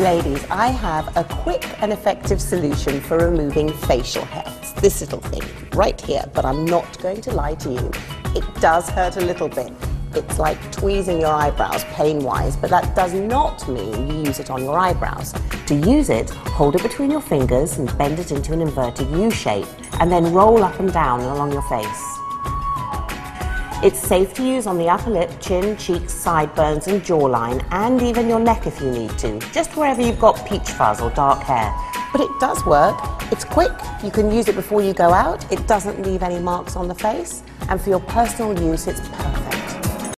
Ladies, I have a quick and effective solution for removing facial hair. It's this little thing right here, but I'm not going to lie to you. It does hurt a little bit. It's like tweezing your eyebrows pain-wise, but that does not mean you use it on your eyebrows. To use it, hold it between your fingers and bend it into an inverted U shape, and then roll up and down along your face. It's safe to use on the upper lip, chin, cheeks, sideburns and jawline and even your neck if you need to, just wherever you've got peach fuzz or dark hair. But it does work. It's quick, you can use it before you go out, it doesn't leave any marks on the face and for your personal use it's perfect.